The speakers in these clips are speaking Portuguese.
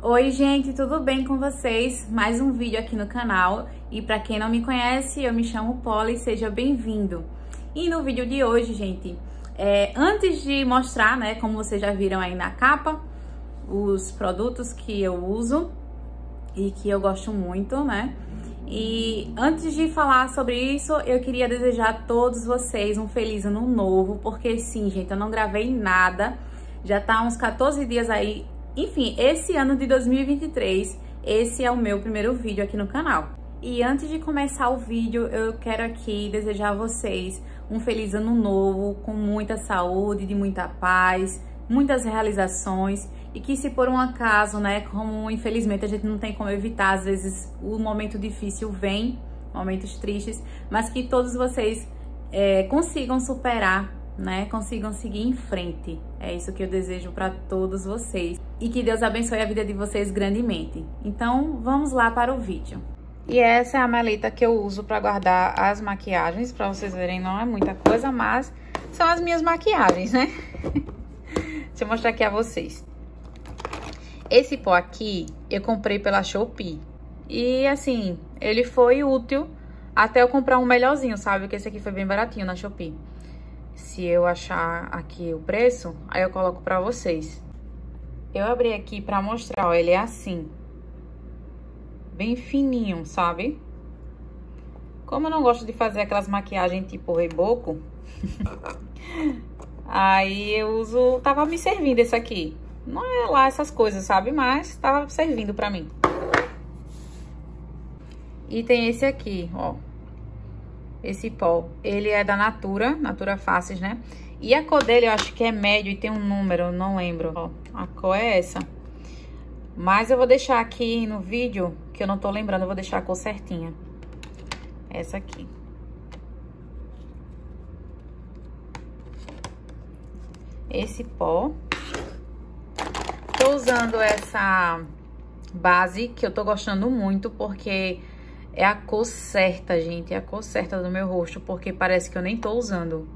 Oi gente, tudo bem com vocês? Mais um vídeo aqui no canal e para quem não me conhece, eu me chamo Polly, seja bem-vindo. E no vídeo de hoje, gente, é, antes de mostrar, né, como vocês já viram aí na capa, os produtos que eu uso e que eu gosto muito, né? E antes de falar sobre isso, eu queria desejar a todos vocês um feliz ano novo, porque sim, gente, eu não gravei nada. Já tá uns 14 dias aí. Enfim, esse ano de 2023, esse é o meu primeiro vídeo aqui no canal. E antes de começar o vídeo, eu quero aqui desejar a vocês um feliz ano novo, com muita saúde, de muita paz, muitas realizações e que se por um acaso, né, como infelizmente a gente não tem como evitar, às vezes o momento difícil vem, momentos tristes, mas que todos vocês é, consigam superar, né, consigam seguir em frente. É isso que eu desejo para todos vocês e que Deus abençoe a vida de vocês grandemente. Então, vamos lá para o vídeo. E essa é a maleta que eu uso para guardar as maquiagens, para vocês verem, não é muita coisa, mas são as minhas maquiagens, né? Deixa eu mostrar aqui a vocês. Esse pó aqui eu comprei pela Shopee. E assim, ele foi útil até eu comprar um melhorzinho, sabe? Que esse aqui foi bem baratinho na Shopee. Se eu achar aqui o preço, aí eu coloco pra vocês. Eu abri aqui pra mostrar, ó, ele é assim. Bem fininho, sabe? Como eu não gosto de fazer aquelas maquiagens tipo reboco, Aí eu uso, tava me servindo esse aqui. Não é lá essas coisas, sabe? Mas tava servindo pra mim. E tem esse aqui, ó. Esse pó. Ele é da Natura, Natura Faces, né? E a cor dele eu acho que é médio e tem um número, não lembro. Ó, a cor é essa. Mas eu vou deixar aqui no vídeo, que eu não tô lembrando, eu vou deixar a cor certinha. Essa aqui. esse pó. Tô usando essa base que eu tô gostando muito porque é a cor certa, gente. É a cor certa do meu rosto, porque parece que eu nem tô usando.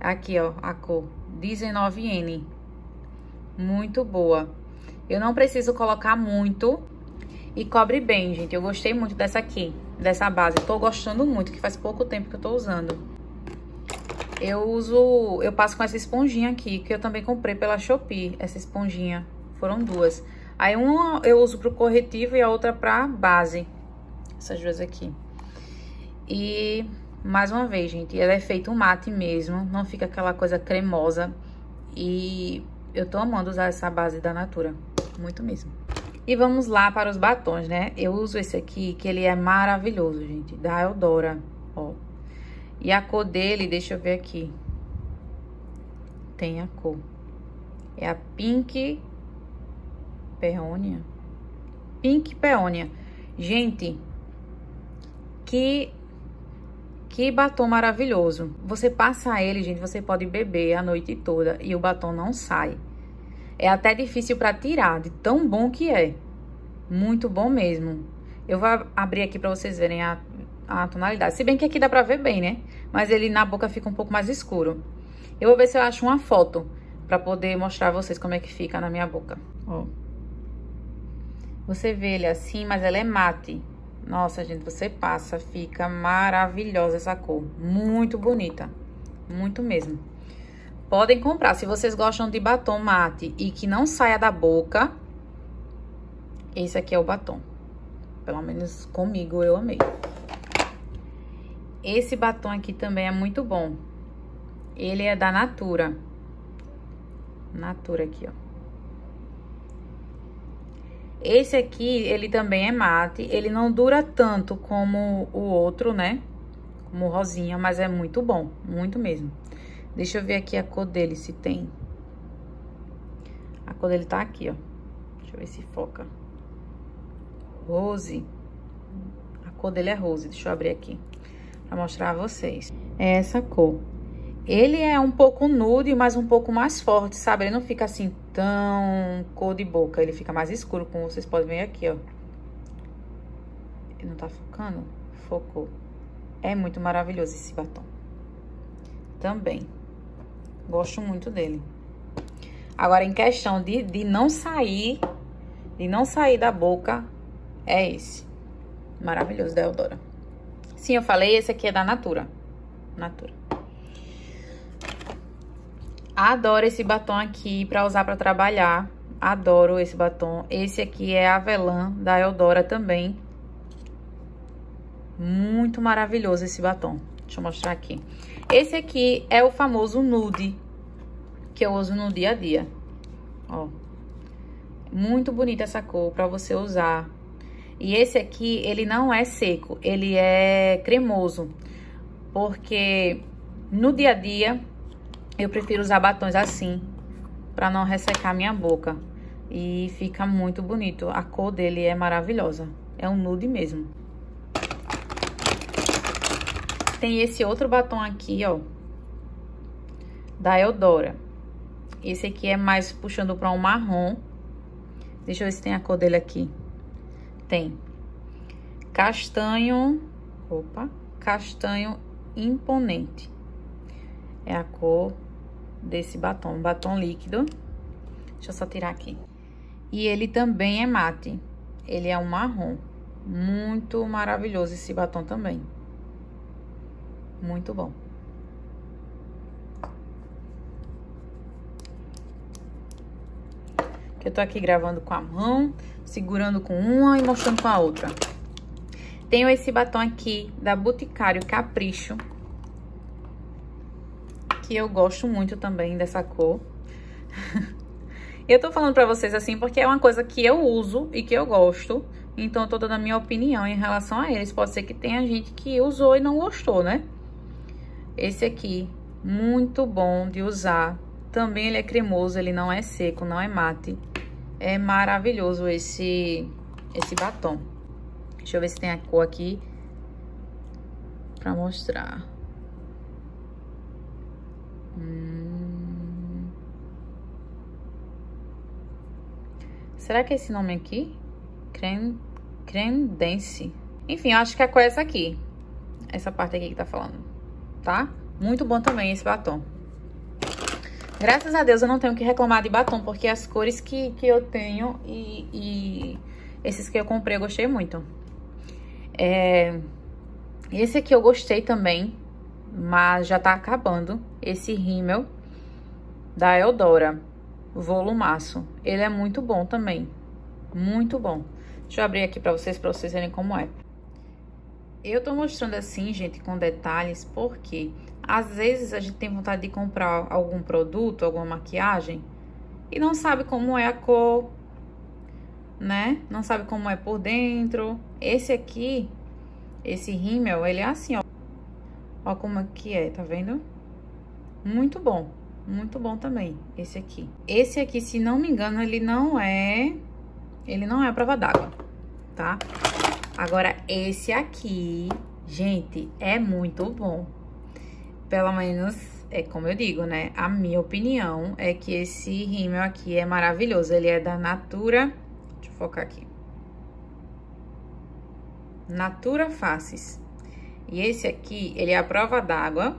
Aqui, ó, a cor 19N. Muito boa. Eu não preciso colocar muito e cobre bem, gente. Eu gostei muito dessa aqui, dessa base. Tô gostando muito, que faz pouco tempo que eu tô usando eu uso, eu passo com essa esponjinha aqui, que eu também comprei pela Shopee, essa esponjinha. Foram duas. Aí uma eu uso pro corretivo e a outra pra base. Essas duas aqui. E, mais uma vez, gente, ela é feita um mate mesmo, não fica aquela coisa cremosa. E eu tô amando usar essa base da Natura, muito mesmo. E vamos lá para os batons, né? Eu uso esse aqui, que ele é maravilhoso, gente, da Eudora, ó. E a cor dele, deixa eu ver aqui. Tem a cor. É a Pink Peônia. Pink Peônia. Gente, que que batom maravilhoso. Você passa ele, gente, você pode beber a noite toda e o batom não sai. É até difícil para tirar, de tão bom que é. Muito bom mesmo. Eu vou abrir aqui para vocês verem a a tonalidade. Se bem que aqui dá pra ver bem, né? Mas ele na boca fica um pouco mais escuro. Eu vou ver se eu acho uma foto pra poder mostrar a vocês como é que fica na minha boca. Ó. Você vê ele assim, mas ela é mate. Nossa, gente, você passa, fica maravilhosa essa cor. Muito bonita. Muito mesmo. Podem comprar. Se vocês gostam de batom mate e que não saia da boca, esse aqui é o batom. Pelo menos comigo eu amei. Esse batom aqui também é muito bom. Ele é da Natura. Natura aqui, ó. Esse aqui, ele também é mate. Ele não dura tanto como o outro, né? Como rosinha, mas é muito bom. Muito mesmo. Deixa eu ver aqui a cor dele, se tem. A cor dele tá aqui, ó. Deixa eu ver se foca. Rose. A cor dele é rose. Deixa eu abrir aqui pra mostrar a vocês. É essa cor. Ele é um pouco nude, mas um pouco mais forte, sabe? Ele não fica assim tão cor de boca, ele fica mais escuro, como vocês podem ver aqui, ó. Ele não tá focando? Focou. É muito maravilhoso esse batom. Também. Gosto muito dele. Agora, em questão de, de não sair, de não sair da boca é esse. Maravilhoso da Eudora. Sim, eu falei, esse aqui é da Natura. Natura. Adoro esse batom aqui pra usar pra trabalhar. Adoro esse batom. Esse aqui é Avelã, da Eudora também. Muito maravilhoso esse batom. Deixa eu mostrar aqui. Esse aqui é o famoso nude, que eu uso no dia a dia. Ó. Muito bonita essa cor pra você usar. E esse aqui, ele não é seco, ele é cremoso. Porque no dia a dia, eu prefiro usar batons assim, pra não ressecar minha boca. E fica muito bonito. A cor dele é maravilhosa. É um nude mesmo. Tem esse outro batom aqui, ó. Da Eudora. Esse aqui é mais puxando pra um marrom. Deixa eu ver se tem a cor dele aqui. Tem. Castanho... Opa. Castanho imponente. É a cor desse batom. Batom líquido. Deixa eu só tirar aqui. E ele também é mate. Ele é um marrom. Muito maravilhoso esse batom também. Muito bom. Eu tô aqui gravando com a mão, segurando com uma e mostrando com a outra. Tenho esse batom aqui da Boticário Capricho. Que eu gosto muito também dessa cor. eu tô falando pra vocês assim porque é uma coisa que eu uso e que eu gosto. Então, eu tô dando a minha opinião em relação a eles. Pode ser que tenha gente que usou e não gostou, né? Esse aqui, muito bom de usar. Também ele é cremoso, ele não é seco, não é mate. É maravilhoso esse, esse batom. Deixa eu ver se tem a cor aqui pra mostrar. Hum... Será que é esse nome aqui? Creme Dance. Enfim, eu acho que é essa aqui. Essa parte aqui que tá falando tá? Muito bom também esse batom. Graças a Deus eu não tenho que reclamar de batom, porque as cores que, que eu tenho e, e esses que eu comprei eu gostei muito. É, esse aqui eu gostei também, mas já tá acabando. Esse rímel da Eudora, volumaço. Ele é muito bom também, muito bom. Deixa eu abrir aqui pra vocês, pra vocês verem como é. Eu tô mostrando assim, gente, com detalhes, porque às vezes a gente tem vontade de comprar algum produto, alguma maquiagem, e não sabe como é a cor, né? Não sabe como é por dentro. Esse aqui, esse rímel, ele é assim, ó. Ó como que é, tá vendo? Muito bom, muito bom também, esse aqui. Esse aqui, se não me engano, ele não é... Ele não é a prova d'água, tá? Agora, esse aqui, gente, é muito bom. Pelo menos, é como eu digo, né? A minha opinião é que esse rímel aqui é maravilhoso. Ele é da Natura... Deixa eu focar aqui. Natura Faces. E esse aqui, ele é a prova d'água.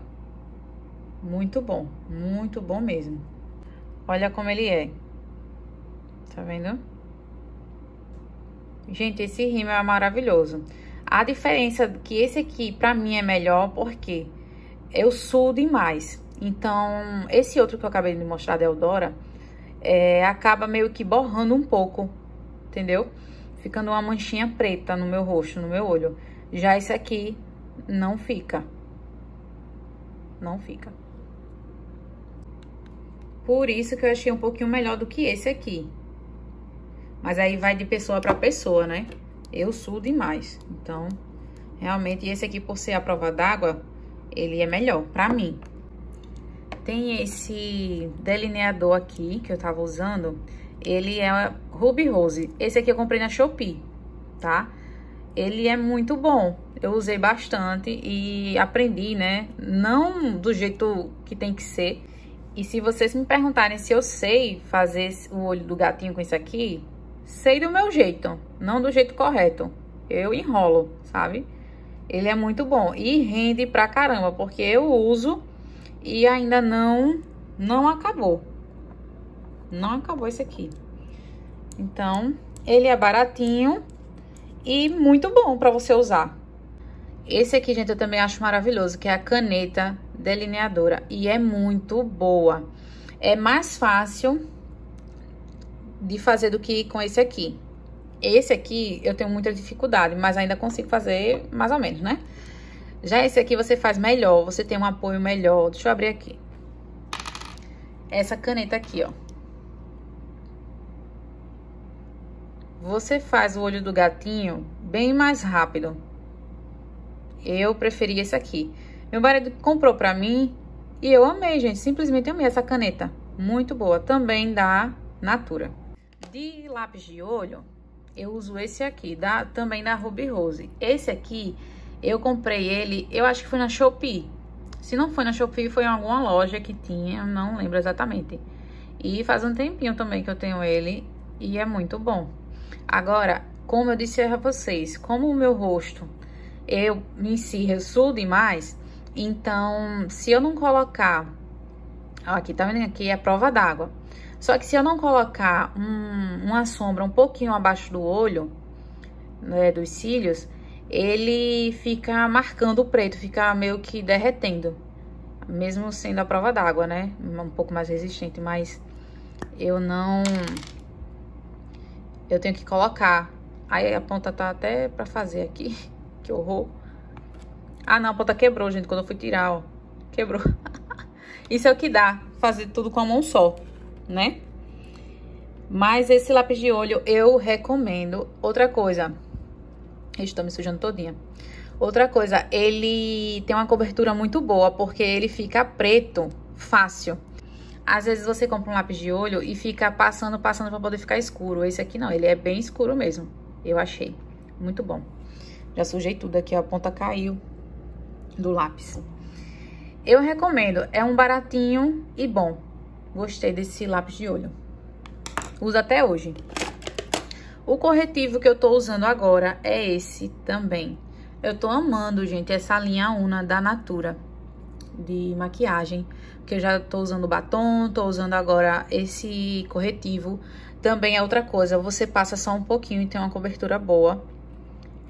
Muito bom, muito bom mesmo. Olha como ele é. Tá vendo? Gente, esse rímel é maravilhoso. A diferença que esse aqui, pra mim, é melhor porque eu suo demais. Então, esse outro que eu acabei de mostrar da Eudora, é, acaba meio que borrando um pouco, entendeu? Ficando uma manchinha preta no meu rosto, no meu olho. Já esse aqui não fica. Não fica. Por isso que eu achei um pouquinho melhor do que esse aqui. Mas aí vai de pessoa para pessoa, né? Eu suo demais. Então, realmente, esse aqui, por ser a prova d'água, ele é melhor pra mim. Tem esse delineador aqui, que eu tava usando. Ele é Ruby Rose. Esse aqui eu comprei na Shopee, tá? Ele é muito bom. Eu usei bastante e aprendi, né? Não do jeito que tem que ser. E se vocês me perguntarem se eu sei fazer o olho do gatinho com isso aqui, sei do meu jeito, não do jeito correto. Eu enrolo, sabe? Ele é muito bom e rende pra caramba, porque eu uso e ainda não, não acabou. Não acabou esse aqui. Então, Ele é baratinho e muito bom para você usar. Esse aqui, gente, eu também acho maravilhoso, que é a caneta delineadora. E é muito boa. É mais fácil de fazer do que com esse aqui. Esse aqui eu tenho muita dificuldade, mas ainda consigo fazer mais ou menos, né? Já esse aqui você faz melhor, você tem um apoio melhor. Deixa eu abrir aqui. Essa caneta aqui, ó. Você faz o olho do gatinho bem mais rápido. Eu preferi esse aqui. Meu marido comprou pra mim e eu amei, gente. Simplesmente amei essa caneta. Muito boa. Também da Natura. De lápis de olho, eu uso esse aqui, da, também da Ruby Rose. Esse aqui, eu comprei ele, eu acho que foi na Shopee. Se não foi na Shopee, foi em alguma loja que tinha, não lembro exatamente. E faz um tempinho também que eu tenho ele e é muito bom. Agora, como eu disse a vocês, como o meu rosto eu em si ressuo demais, então se eu não colocar, ó, aqui tá vendo aqui é prova d'água. Só que se eu não colocar um, uma sombra um pouquinho abaixo do olho, né, dos cílios, ele fica marcando o preto, fica meio que derretendo. Mesmo sendo a prova d'água, né? Um pouco mais resistente, mas eu não... Eu tenho que colocar. Aí a ponta tá até pra fazer aqui. Que horror. Ah, não, a ponta quebrou, gente, quando eu fui tirar, ó. Quebrou. Isso é o que dá, fazer tudo com a mão só, né? Mas esse lápis de olho eu recomendo. Outra coisa, estou me sujando todinha. Outra coisa, ele tem uma cobertura muito boa, porque ele fica preto fácil. Às vezes você compra um lápis de olho e fica passando, passando para poder ficar escuro. Esse aqui não, ele é bem escuro mesmo. Eu achei. Muito bom. Já sujei tudo aqui, ó, a ponta caiu do lápis. Eu recomendo, é um baratinho e bom. Gostei desse lápis de olho. Uso até hoje. O corretivo que eu tô usando agora é esse também. Eu tô amando, gente, essa linha Una da Natura de maquiagem. Que eu já tô usando batom, tô usando agora esse corretivo. Também é outra coisa, você passa só um pouquinho e tem uma cobertura boa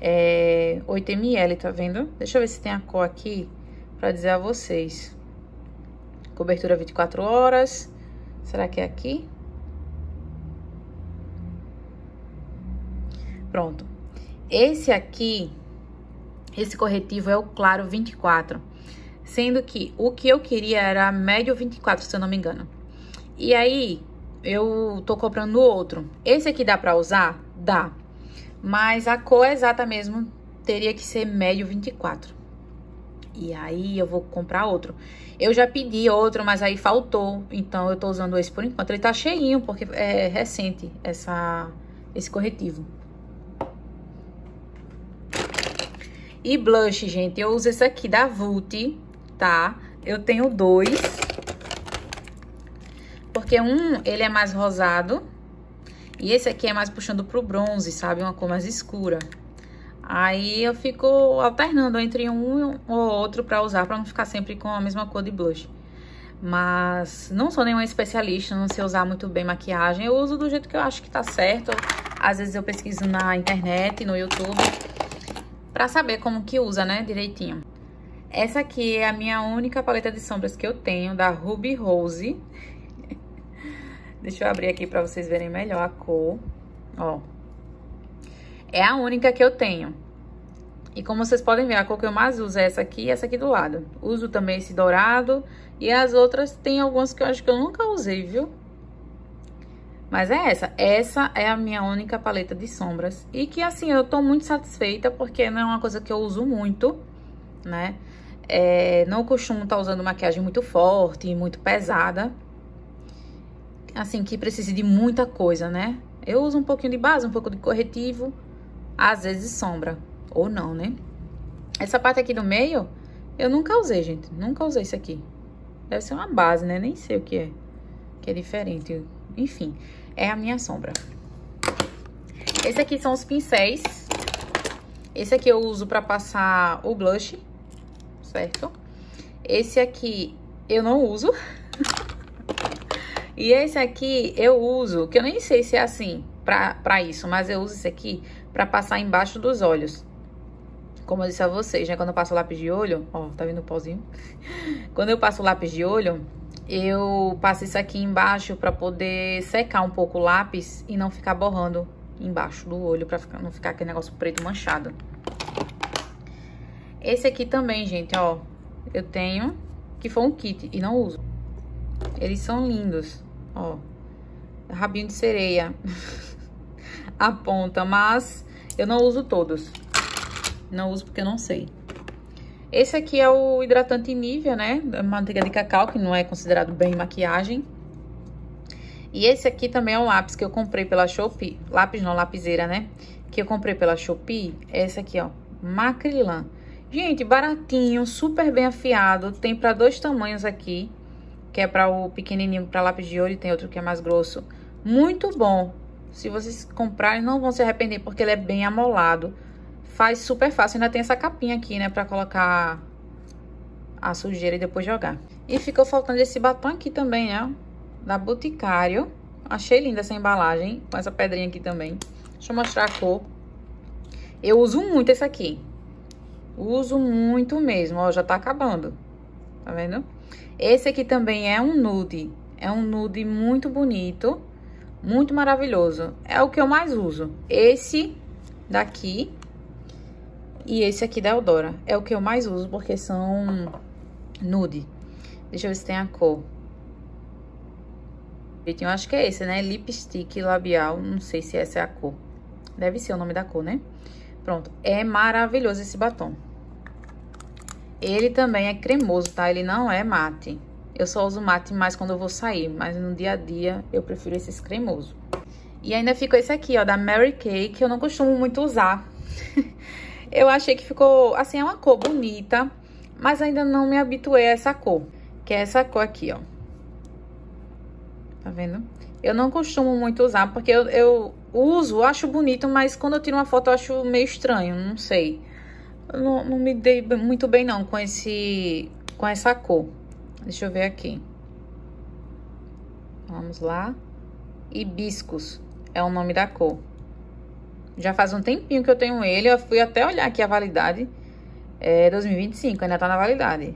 é 8ml, tá vendo? Deixa eu ver se tem a cor aqui pra dizer a vocês. Cobertura 24 horas. Será que é aqui? Pronto. Esse aqui, esse corretivo é o Claro 24. Sendo que o que eu queria era médio 24, se eu não me engano. E aí, eu tô comprando outro. Esse aqui dá pra usar? Dá. Mas a cor exata mesmo teria que ser médio 24. E aí eu vou comprar outro. Eu já pedi outro, mas aí faltou. Então eu tô usando esse por enquanto. Ele tá cheinho, porque é recente essa, esse corretivo. E blush, gente, eu uso esse aqui da Vult, tá? Eu tenho dois. Porque um, ele é mais rosado e esse aqui é mais puxando pro bronze, sabe? Uma cor mais escura. Aí eu fico alternando entre um ou outro pra usar, pra não ficar sempre com a mesma cor de blush. Mas não sou nenhuma especialista, não sei usar muito bem maquiagem. Eu uso do jeito que eu acho que tá certo. Às vezes eu pesquiso na internet, no YouTube, pra saber como que usa, né, direitinho. Essa aqui é a minha única paleta de sombras que eu tenho, da Ruby Rose. Deixa eu abrir aqui pra vocês verem melhor a cor. Ó. É a única que eu tenho. E como vocês podem ver, a cor que eu mais uso é essa aqui e essa aqui do lado. Uso também esse dourado. E as outras, tem algumas que eu acho que eu nunca usei, viu? Mas é essa. Essa é a minha única paleta de sombras. E que, assim, eu tô muito satisfeita, porque não é uma coisa que eu uso muito, né? É, não costumo estar tá usando maquiagem muito forte, muito pesada assim, que precise de muita coisa, né? Eu uso um pouquinho de base, um pouco de corretivo, às vezes sombra, ou não, né? Essa parte aqui do meio, eu nunca usei, gente, nunca usei isso aqui. Deve ser uma base, né? Nem sei o que é, que é diferente. Enfim, é a minha sombra. Esse aqui são os pincéis. Esse aqui eu uso pra passar o blush, certo? Esse aqui eu não uso. E esse aqui eu uso, que eu nem sei se é assim, pra, pra isso, mas eu uso esse aqui pra passar embaixo dos olhos. Como eu disse a vocês, né? Quando eu passo lápis de olho, ó, tá vendo o pauzinho? Quando eu passo lápis de olho, eu passo isso aqui embaixo pra poder secar um pouco o lápis e não ficar borrando embaixo do olho, pra ficar, não ficar aquele negócio preto manchado. Esse aqui também, gente, ó, eu tenho, que foi um kit e não uso. Eles são lindos, ó, rabinho de sereia, a ponta, mas eu não uso todos. Não uso porque eu não sei. Esse aqui é o hidratante Nivea, né? Manteiga de cacau, que não é considerado bem maquiagem. E esse aqui também é um lápis que eu comprei pela Shopee. Lápis não, lapiseira, né? Que eu comprei pela Shopee. É esse aqui, ó. Macrilan. Gente, baratinho, super bem afiado. Tem para dois tamanhos aqui. Que é para o pequenininho, para lápis de olho. Tem outro que é mais grosso. Muito bom. Se vocês comprarem, não vão se arrepender, porque ele é bem amolado. Faz super fácil. Ainda tem essa capinha aqui, né? Pra colocar a sujeira e depois jogar. E ficou faltando esse batom aqui também, né? Da Boticário. Achei linda essa embalagem. Com essa pedrinha aqui também. Deixa eu mostrar a cor. Eu uso muito esse aqui. Uso muito mesmo. Ó, já tá acabando. Tá vendo? Esse aqui também é um nude. É um nude muito bonito. Muito maravilhoso. É o que eu mais uso. Esse daqui e esse aqui da Eudora. É o que eu mais uso, porque são nude. Deixa eu ver se tem a cor. Eu acho que é esse, né? Lipstick labial. Não sei se essa é a cor. Deve ser o nome da cor, né? Pronto. É maravilhoso esse batom. Ele também é cremoso, tá? Ele não é mate. Eu só uso mate mais quando eu vou sair. Mas no dia a dia, eu prefiro esses cremoso. E ainda ficou esse aqui, ó, da Mary Kay, que eu não costumo muito usar. Eu achei que ficou, assim, é uma cor bonita, mas ainda não me habituei a essa cor, que é essa cor aqui, ó. Tá vendo? Eu não costumo muito usar, porque eu, eu uso, acho bonito, mas quando eu tiro uma foto eu acho meio estranho, não sei. Não, não me dei muito bem não com esse, com essa cor. Deixa eu ver aqui. Vamos lá. Hibiscus é o nome da cor. Já faz um tempinho que eu tenho ele. Eu fui até olhar aqui a validade. É 2025, ainda tá na validade.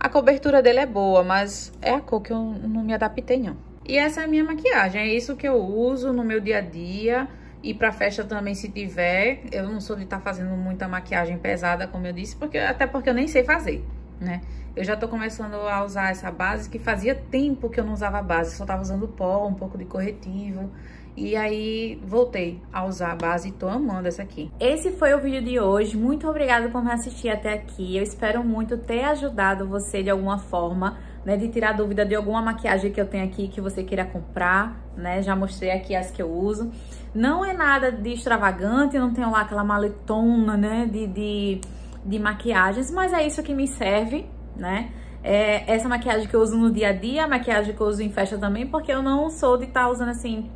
A cobertura dele é boa, mas é a cor que eu não me adaptei, não. E essa é a minha maquiagem. É isso que eu uso no meu dia a dia. E pra festa também, se tiver. Eu não sou de estar tá fazendo muita maquiagem pesada, como eu disse. porque Até porque eu nem sei fazer, né? Eu já tô começando a usar essa base, que fazia tempo que eu não usava base. Só tava usando pó, um pouco de corretivo. E aí, voltei a usar a base e tô amando essa aqui. Esse foi o vídeo de hoje. Muito obrigada por me assistir até aqui. Eu espero muito ter ajudado você de alguma forma, né? De tirar dúvida de alguma maquiagem que eu tenho aqui que você queira comprar, né? Já mostrei aqui as que eu uso. Não é nada de extravagante, não tenho lá aquela maletona, né? De, de, de maquiagens, mas é isso que me serve, né? É essa maquiagem que eu uso no dia a dia, a maquiagem que eu uso em festa também, porque eu não sou de estar tá usando assim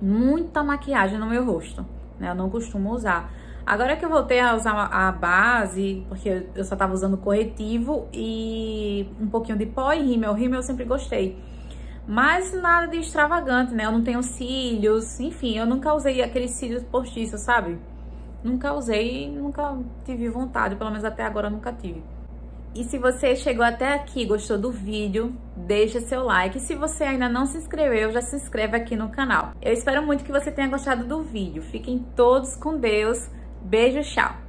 muita maquiagem no meu rosto, né? Eu não costumo usar. Agora que eu voltei a usar a base, porque eu só tava usando corretivo e um pouquinho de pó e rímel. Rímel eu sempre gostei. Mas nada de extravagante, né? Eu não tenho cílios, enfim, eu nunca usei aqueles cílios postiços, sabe? Nunca usei, nunca tive vontade, pelo menos até agora nunca tive. E se você chegou até aqui, gostou do vídeo, deixa seu like. E se você ainda não se inscreveu, já se inscreve aqui no canal. Eu espero muito que você tenha gostado do vídeo. Fiquem todos com Deus. Beijo, tchau!